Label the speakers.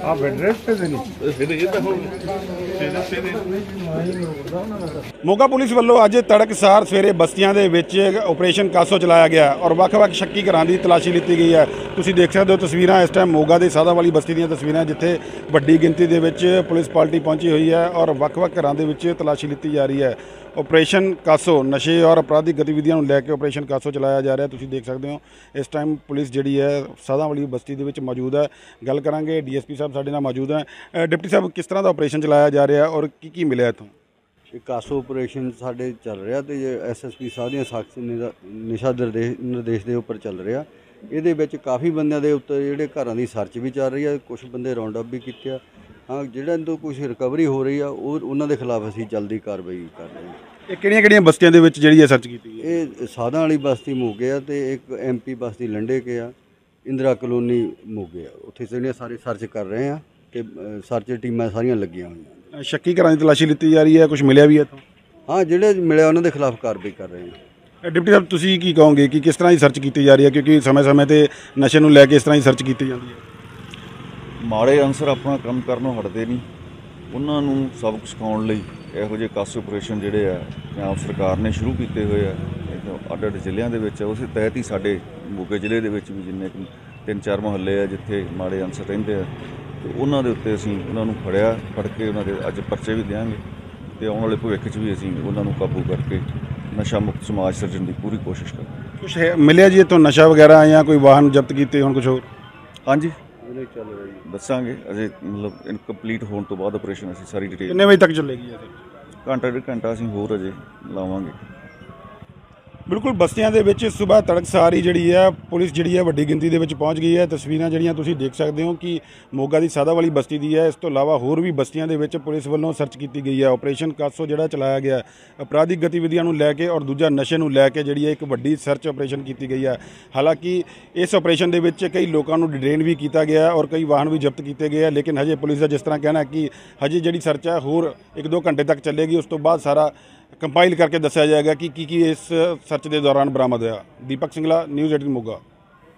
Speaker 1: ਆ bed rest ਤੇ ਨਹੀਂ ਮੋਗਾ ਪੁਲਿਸ ਵੱਲੋਂ ਅੱਜ ਤੜਕਸਾਰ ਸਵੇਰੇ ਬਸਤੀਆਂ ਦੇ ਵਿੱਚ ਆਪਰੇਸ਼ਨ ਕਾਸੋ ਚਲਾਇਆ ਗਿਆ ਔਰ ਵੱਖ-ਵੱਖ ਸ਼ੱਕੀ ਘਰਾਂ ਦੀ ਤਲਾਸ਼ੀ ਲਿੱਤੀ ਗਈ ਹੈ। ਤੁਸੀਂ ਦੇਖ ਸਕਦੇ ਹੋ ਤਸਵੀਰਾਂ ਇਸ ਟਾਈਮ ਮੋਗਾ ਦੇ ਸਾਦਾ ਵਾਲੀ ਬਸਤੀ ਦੀਆਂ ਤਸਵੀਰਾਂ ਜਿੱਥੇ ਵੱਡੀ ਗਿਣਤੀ ਦੇ ਵਿੱਚ ਪੁਲਿਸ ਪਾਰਟੀ ਪਹੁੰਚੀ ਹੋਈ ਹੈ ਔਰ ਵੱਖ-ਵੱਖ ਘਰਾਂ ਦੇ ਵਿੱਚ ਤਲਾਸ਼ੀ ਲਿੱਤੀ ਜਾ ਰਹੀ ਹੈ। ਆਪਰੇਸ਼ਨ ਕਾਸੋ ਨਸ਼ੇ ਔਰ ਅਪਰਾਧਿਕ ਗਤੀਵਿਧੀਆਂ ਨੂੰ ਲੈ ਕੇ ਆਪਰੇਸ਼ਨ ਕਾਸੋ ਚਲਾਇਆ ਜਾ ਰਿਹਾ, ਤੁਸੀਂ ਦੇਖ ਸਕਦੇ ਹੋ। ਇਸ ਟਾਈਮ ਪੁਲਿਸ ਜਿਹੜੀ ਹੈ ਸਾਧਾਂ ਵਾਲੀ ਬਸਤੀ ਦੇ ਵਿੱਚ ਮੌਜੂਦ ਹੈ। ਗੱਲ ਕਰਾਂਗੇ, ਡੀਐਸਪੀ ਸਾਹਿਬ ਸਾਡੇ ਨਾਲ ਮੌਜੂਦ ਹੈ। ਡਿਪਟੀ ਸਾਹਿਬ, ਕਿਸ ਤਰ੍ਹਾਂ ਦਾ ਆਪਰੇਸ਼ਨ ਚਲਾਇਆ ਜਾ ਰਿਹਾ ਔਰ ਕੀ ਕੀ ਮਿਲਿਆ ਇੱਥੋਂ?
Speaker 2: ਇਹ ਕਾਸੋ ਆਪਰੇਸ਼ਨ ਸਾਡੇ ਚੱਲ ਰਿਹਾ ਤੇ ਐਸਐਸਪੀ ਸਾਰੀਆਂ ਸਖਤ ਨਿਸ਼ਾ ਨਿਰਦੇਸ਼ ਨਿਰਦੇਸ਼ ਦੇ ਉੱਪਰ ਚੱਲ ਰਿਹਾ। ਇਹਦੇ ਵਿੱਚ ਕਾਫੀ ਬੰਦਿਆਂ ਦੇ ਉੱਤੇ ਜਿਹੜੇ ਘਰਾਂ ਦੀ ਸਰਚ ਵੀ ਚੱਲ ਰਹੀ ਹੈ। ਕੁਝ ਬੰਦੇ ਰਾਉਂਡ ਅਪ ਵੀ ਕੀਤੇ ਆ। ਹਾਂ ਜਿਹੜਾ ਇਹਨਾਂ ਤੋਂ ਕੁਝ ਰਿਕਵਰੀ ਹੋ ਰਹੀ ਆ ਉਹ ਉਹਨਾਂ ਦੇ ਖਿਲਾਫ ਅਸੀਂ ਜਲਦੀ ਕਾਰਵਾਈ ਕਰ ਰਹੇ ਹਾਂ।
Speaker 1: ਇਹ ਕਿਹੜੀਆਂ-ਕਿਹੜੀਆਂ ਬਸਤੀਆਂ ਦੇ ਵਿੱਚ ਜਿਹੜੀ ਹੈ ਸਰਚ ਕੀਤੀ ਹੈ
Speaker 2: ਇਹ ਸਾਧਾਂ ਵਾਲੀ ਬਸਤੀ ਮੋਗੇ ਆ ਤੇ ਇੱਕ ਐਮਪੀ ਬਸਤੀ ਲੰਡੇ ਕੇ ਆ। ਇੰਦਰਾ ਕਲੋਨੀ ਮੋਗੇ ਆ। ਉੱਥੇ ਜਿਹੜੀਆਂ ਸਾਰੇ ਸਰਚ ਕਰ ਰਹੇ ਆ ਤੇ ਸਰਚ ਟੀਮਾਂ ਸਾਰੀਆਂ ਲੱਗੀਆਂ ਹੋਈਆਂ।
Speaker 1: ਅ, ਸ਼ੱਕੀ ਘਰਾਂ ਦੀ ਤਲਾਸ਼ੀ ਲਿੱਤੀ ਜਾ ਰਹੀ ਹੈ ਕੁਝ ਮਿਲਿਆ ਵੀ ਹੈ ਇੱਥੋਂ?
Speaker 2: ਹਾਂ ਜਿਹੜੇ ਮਿਲਿਆ ਉਹਨਾਂ ਦੇ ਖਿਲਾਫ ਕਾਰਵਾਈ ਕਰ ਰਹੇ ਹਾਂ
Speaker 1: ਅ, ਡਿਪਟੀ ਸਾਹਿਬ ਤੁਸੀਂ ਕੀ ਕਹੋਗੇ ਕਿ ਕਿਸ ਤਰ੍ਹਾਂ ਦੀ ਸਰਚ ਕੀਤੀ ਜਾ ਰਹੀ ਹੈ? ਕਿਉਂਕਿ ਸਮੇਂ-ਸਮੇਂ ਤੇ ਨਸ਼ੇ ਨੂੰ ਲੈ ਕੇ ਇਸ ਤਰ੍ਹਾਂ ਦੀ ਸਰਚ ਕੀਤੀ ਜਾਂਦੀ ਹੈ।
Speaker 3: ਮਾੜੇ ਅਨਸਰ ਆਪਣਾ ਕੰਮ ਕਰਨੋਂ ਹਟਦੇ ਨਹੀਂ। ਉਹਨਾਂ ਨੂੰ ਸਬਕ ਸਿਖਾਉਣ ਲਈ ਇਹੋ ਜਿਹੇ ਕਾਸ ਆਪਰੇਸ਼ਨ ਜਿਹੜੇ ਆ ਪੰਜਾਬ ਸਰਕਾਰ ਨੇ ਸ਼ੁਰੂ ਕੀਤੇ ਹੋਏ ਆ ਅੱਡ ਅੱਡ ਜ਼ਿਲ੍ਹਿਆਂ ਦੇ ਵਿੱਚ ਉਸੇ ਤਹਿਤ ਹੀ ਸਾਡੇ ਮੋਗੇ ਜ਼ਿਲ੍ਹੇ ਦੇ ਵਿੱਚ ਵੀ ਜਿੰਨੇ ਤਿੰਨ ਚਾਰ ਮੁਹੱਲੇ ਆ ਜਿੱਥੇ ਮਾੜੇ ਅਨਸਰ ਰਹਿੰਦੇ ਆ ਤੇ ਉਹਨਾਂ ਦੇ ਉੱਤੇ ਅਸੀਂ ਉਹਨਾਂ ਨੂੰ ਫੜਿਆ ਫੜ ਕੇ ਉਹਨਾਂ ਦੇ ਅੱਜ ਪਰਚੇ ਵੀ ਦਿਆਂਗੇ ਤੇ ਆਉਣ ਵਾਲੇ ਭਵਿੱਖ 'ਚ ਵੀ ਅਸੀਂ ਉਹਨਾਂ ਨੂੰ ਕਾਬੂ ਕਰਕੇ ਨਸ਼ਾ ਮੁਕਤ ਸਮਾਜ ਸਿਰਜਣ ਦੀ ਪੂਰੀ ਕੋਸ਼ਿਸ਼ ਕਰਾਂਗੇ।
Speaker 1: ਕੁਝ ਹੈ ਮਿਲਿਆ ਜੀ ਇੱਥੋਂ ਨਸ਼ਾ ਵਗੈਰਾ ਜਾਂ ਕੋਈ ਵਾਹਨ ਜ਼ਬਤ ਕੀਤੇ ਹੁਣ ਕੁਝ ਹੋਰ?
Speaker 3: ਹਾਂਜੀ।
Speaker 2: ਚੱਲ ਰਹੀ
Speaker 3: ਦੱਸਾਂਗੇ ਅਜੇ ਮਤਲਬ ਇਨਕੰਪਲੀਟ ਹੋਣ ਤੋਂ ਬਾਅਦ ਆਪਰੇਸ਼ਨ ਅਸੀਂ ਸਾਰੀ ਡਿਟੇਲ
Speaker 1: ਕਿੰਨੇ ਵਜੇ ਤੱਕ ਚੱਲੇਗੀ ਇਹ?
Speaker 3: ਘੰਟਾ ਡੇਢ ਘੰਟਾ ਅਸੀਂ ਹੋਰ ਅਜੇ ਲਾਵਾਂਗੇ।
Speaker 1: ਬਿਲਕੁਲ ਬਸਤੀਆਂ ਦੇ ਵਿੱਚ ਸਵੇਰ ਤੜਕਸਾਰ ਹੀ ਜਿਹੜੀ ਹੈ, ਪੁਲਿਸ ਜਿਹੜੀ ਹੈ ਵੱਡੀ ਗਿਣਤੀ ਦੇ ਵਿੱਚ ਪਹੁੰਚ ਗਈ ਹੈ। ਤਸਵੀਰਾਂ ਜਿਹੜੀਆਂ ਤੁਸੀਂ ਦੇਖ ਸਕਦੇ ਹੋ ਕਿ ਮੋਗਾ ਦੀ ਸਾਦਾ ਵਾਲੀ ਬਸਤੀ ਦੀ ਹੈ। ਇਸ ਤੋਂ ਇਲਾਵਾ ਹੋਰ ਵੀ ਬਸਤੀਆਂ ਦੇ ਵਿੱਚ ਪੁਲਿਸ ਵੱਲੋਂ ਸਰਚ ਕੀਤੀ ਗਈ ਹੈ। ਆਪਰੇਸ਼ਨ ਕਾਸੋ ਜਿਹੜਾ ਚਲਾਇਆ ਗਿਆ, ਅਪਰਾਧਿਕ ਗਤੀਵਿਧੀਆਂ ਨੂੰ ਲੈ ਕੇ ਔਰ ਦੂਜਾ ਨਸ਼ੇ ਨੂੰ ਲੈ ਕੇ ਜਿਹੜੀ ਹੈ ਇੱਕ ਵੱਡੀ ਸਰਚ ਆਪਰੇਸ਼ਨ ਕੀਤੀ ਗਈ ਹੈ। ਹਾਲਾਂਕਿ ਇਸ ਆਪਰੇਸ਼ਨ ਦੇ ਵਿੱਚ ਕਈ ਲੋਕਾਂ ਨੂੰ ਡਿਟੇਨ ਵੀ ਕੀਤਾ ਗਿਆ ਔਰ ਕਈ ਵਾਹਨ ਵੀ ਜ਼ਬਤ ਕੀਤੇ ਗਏ ਹੈ, ਲੇਕਿਨ ਹਜੇ ਪੁਲਿਸ ਦਾ ਜਿਸ ਤਰ੍ਹਾਂ ਕਹਿਣਾ ਕਿ ਹਜੇ ਜਿਹੜੀ ਸਰਚ ਹੈ, ਹੋਰ 1-2 ਘੰਟੇ ਤੱਕ ਚੱਲੇਗੀ। ਉਸ ਤੋਂ ਬਾਅਦ ਸਾਰਾ ਕੰਪਾਈਲ ਕਰਕੇ ਦੱਸਿਆ ਜਾਏਗਾ ਕਿ ਕੀ ਕੀ ਇਸ ਸਰਚ ਦੇ ਦੌਰਾਨ ਬਰਾਮਦ ਹੋਇਆ। ਦੀਪਕ ਸਿੰਗਲਾ ਨਿਊਜ਼ 18 ਮੋਗਾ।